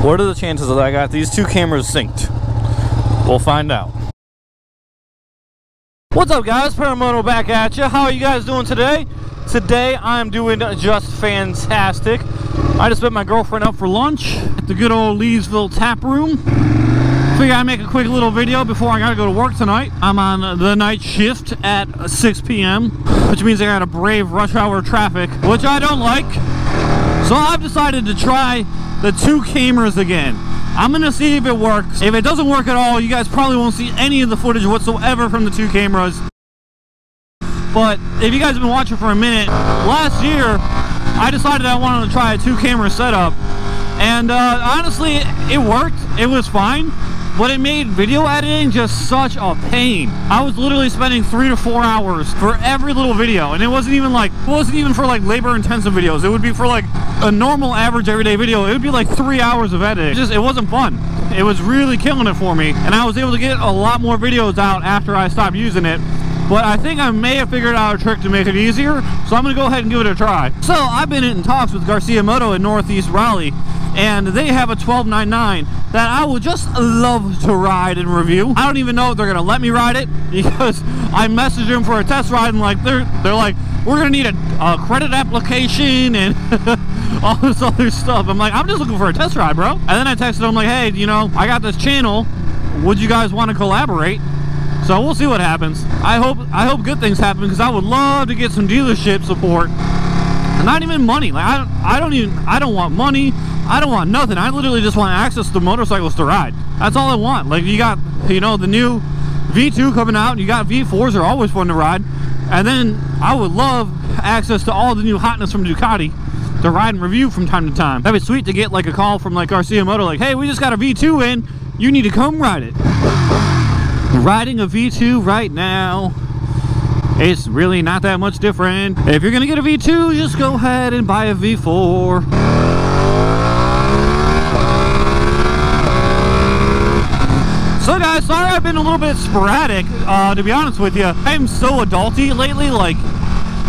What are the chances that I got these two cameras synced? We'll find out. What's up guys, Paramoto back at you. How are you guys doing today? Today I'm doing just fantastic. I just met my girlfriend up for lunch at the good old Leesville Tap Room. Figure I'd make a quick little video before I gotta go to work tonight. I'm on the night shift at 6 p.m., which means I got a brave rush hour traffic, which I don't like. So I've decided to try the two cameras again. I'm gonna see if it works. If it doesn't work at all, you guys probably won't see any of the footage whatsoever from the two cameras. But if you guys have been watching for a minute, last year I decided I wanted to try a two camera setup. And uh, honestly, it worked. It was fine. But it made video editing just such a pain. I was literally spending three to four hours for every little video. And it wasn't even like, it wasn't even for like labor intensive videos. It would be for like a normal average everyday video. It would be like three hours of editing. It just, it wasn't fun. It was really killing it for me. And I was able to get a lot more videos out after I stopped using it but I think I may have figured out a trick to make it easier, so I'm to go ahead and give it a try. So, I've been in talks with Garcia Moto in Northeast Raleigh, and they have a 1299 that I would just love to ride and review. I don't even know if they're to let me ride it, because I messaged them for a test ride, and like they're, they're like, we're to need a, a credit application and all this other stuff. I'm like, I'm just looking for a test ride, bro. And then I texted them like, hey, you know, I got this channel. Would you guys want to collaborate? So we'll see what happens. I hope I hope good things happen because I would love to get some dealership support. Not even money. Like I I don't even I don't want money. I don't want nothing. I literally just want access to motorcycles to ride. That's all I want. Like you got you know the new V2 coming out and you got V4s are always fun to ride. And then I would love access to all the new hotness from Ducati to ride and review from time to time. That'd be sweet to get like a call from like Garcia Moto like, hey, we just got a V2 in. You need to come ride it riding a V2 right now it's really not that much different if you're gonna get a V2 just go ahead and buy a V4 so guys sorry I've been a little bit sporadic uh, to be honest with you I'm so adulty lately like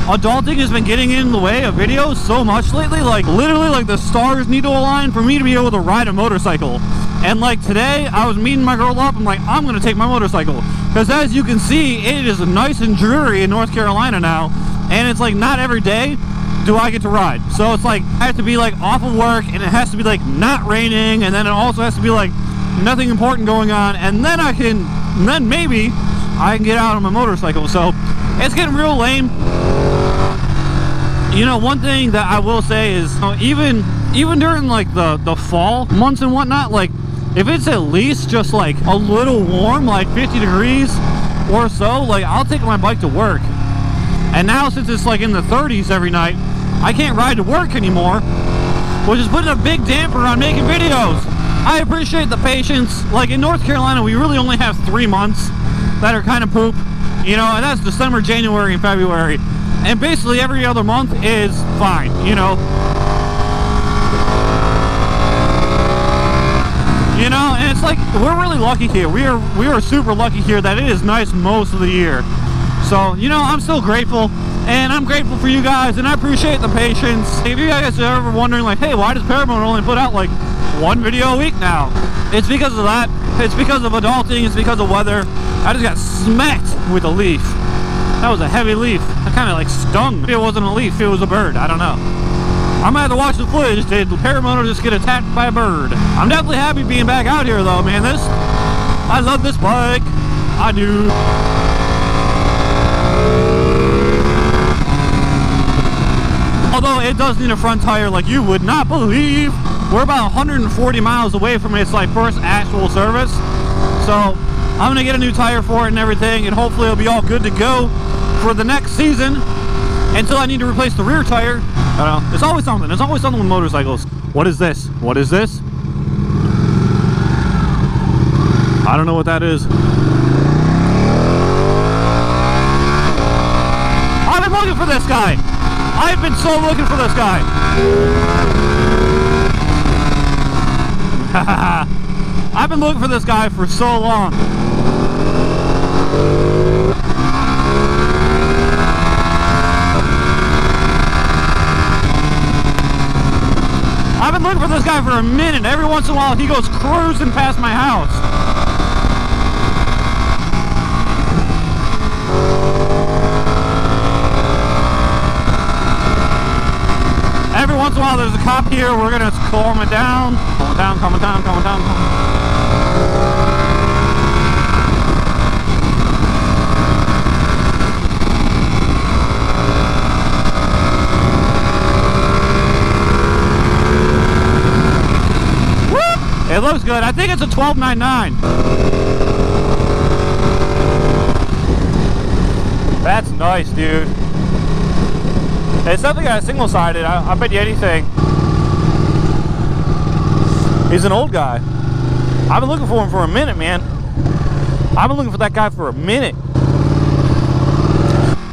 adulting has been getting in the way of videos so much lately like literally like the stars need to align for me to be able to ride a motorcycle and like today, I was meeting my girl up. I'm like, I'm going to take my motorcycle. Because as you can see, it is nice and dreary in North Carolina now. And it's like not every day do I get to ride. So it's like, I have to be like off of work and it has to be like not raining. And then it also has to be like nothing important going on. And then I can, then maybe I can get out on my motorcycle. So it's getting real lame. You know, one thing that I will say is, you know, even even during like the the fall months and whatnot, like if it's at least just like a little warm, like 50 degrees or so, like I'll take my bike to work. And now since it's like in the 30s every night, I can't ride to work anymore, which is putting a big damper on making videos. I appreciate the patience. Like in North Carolina, we really only have three months that are kind of poop, you know, and that's December, January, and February. And basically every other month is fine, you know. You know, and it's like we're really lucky here. We are we are super lucky here that it is nice most of the year. So, you know, I'm still grateful and I'm grateful for you guys and I appreciate the patience. If you guys are ever wondering like, hey, why does Paramoto only put out like one video a week now? It's because of that. It's because of adulting. It's because of weather. I just got smacked with a leaf. That was a heavy leaf. It kind of like stung. Maybe It wasn't a leaf. It was a bird. I don't know. I'm gonna have to watch the footage. Did Paramoto just get attacked by a bird? I'm definitely happy being back out here though, man. This, I love this bike. I do. Although it does need a front tire like you would not believe. We're about 140 miles away from its like first actual service. So I'm gonna get a new tire for it and everything and hopefully it'll be all good to go for the next season until I need to replace the rear tire I don't know. There's always something. There's always something with motorcycles. What is this? What is this? I don't know what that is. I've been looking for this guy. I've been so looking for this guy. I've been looking for this guy for so long. I've been looking for this guy for a minute. Every once in a while, he goes cruising past my house. Every once in a while, there's a cop here. We're gonna calm it down, calm it down, calm it down, calm it down. Calm it down. It looks good. I think it's a 1299. That's nice, dude. It's something got single-sided. I, I bet you anything. He's an old guy. I've been looking for him for a minute, man. I've been looking for that guy for a minute.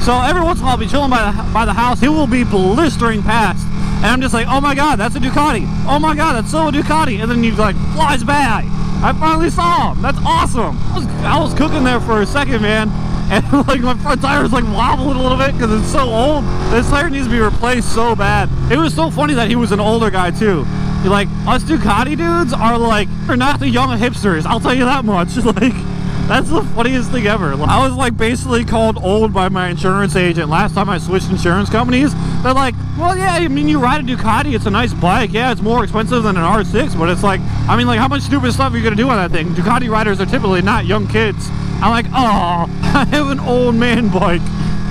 So every once in a while, I'll be chilling by the, by the house. He will be blistering past. And I'm just like, oh my god, that's a Ducati. Oh my god, that's so a Ducati. And then he like flies by. I finally saw him. That's awesome. I was, I was cooking there for a second, man. And like my front tire tire's like wobbling a little bit because it's so old. This tire needs to be replaced so bad. It was so funny that he was an older guy too. Like, us Ducati dudes are like, they're not the young hipsters. I'll tell you that much. like, that's the funniest thing ever. I was like basically called old by my insurance agent last time I switched insurance companies. They're like, well, yeah, I mean, you ride a Ducati, it's a nice bike. Yeah, it's more expensive than an R6, but it's like, I mean, like, how much stupid stuff are you going to do on that thing? Ducati riders are typically not young kids. I'm like, oh, I have an old man bike.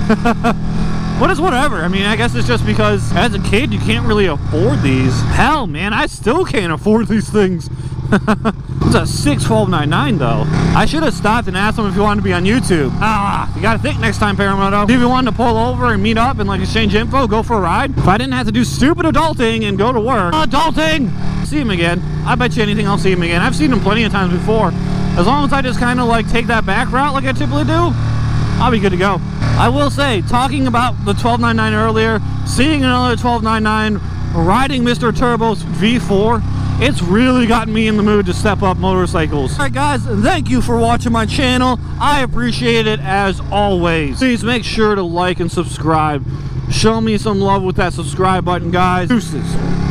But it's whatever. I mean, I guess it's just because as a kid, you can't really afford these. Hell, man, I still can't afford these things. it's a 61299 though. I should have stopped and asked him if he wanted to be on YouTube. Ah, you gotta think next time, Paramoto. If you wanted to pull over and meet up and like exchange info, go for a ride. If I didn't have to do stupid adulting and go to work, adulting, see him again. I bet you anything I'll see him again. I've seen him plenty of times before. As long as I just kind of like take that back route like I typically do, I'll be good to go. I will say, talking about the 1299 earlier, seeing another 1299, riding Mr. Turbo's V4, it's really gotten me in the mood to step up motorcycles. Alright guys, thank you for watching my channel. I appreciate it as always. Please make sure to like and subscribe. Show me some love with that subscribe button, guys. Deuces.